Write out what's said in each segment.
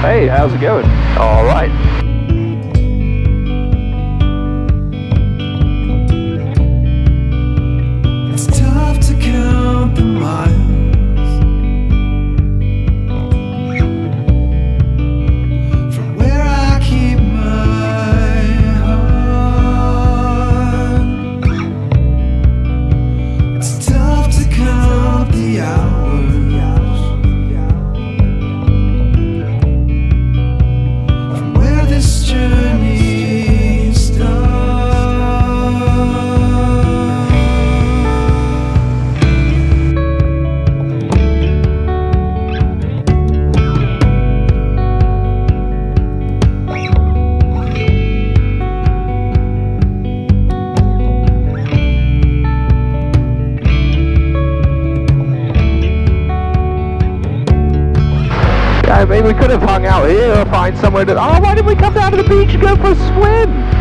Hey, how's it going? All right. I mean, we could have hung out here or find somewhere to... Oh, why didn't we come down to the beach and go for a swim?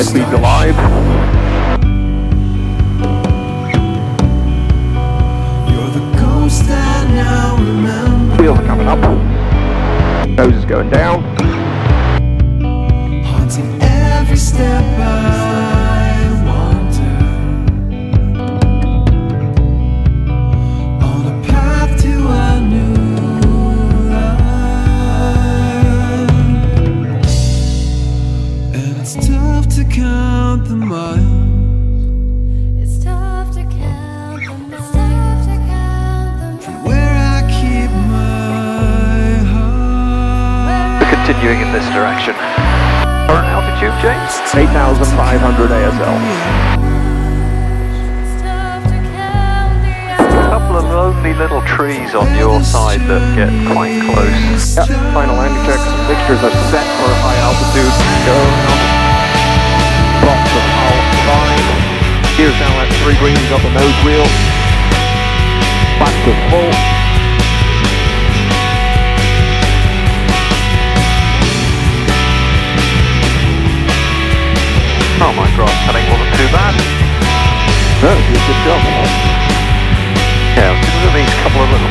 Airspeed's alive. You're the ghost I now remember. Wheels are coming up. Nose is going down. Tough to count the miles. It's tough to count them. It's tough to count them. Where I keep my heart. Continuing in this direction. Current altitude, James? 8,500 ASL. It's tough to count the A couple of lonely little trees on your side that get quite close. Yep, final landing checks. Mixtures are set for high altitude. Go on the nose wheel. Back to full. Oh my grass cutting wasn't too bad. No, you did good job. Yeah, look at these couple of little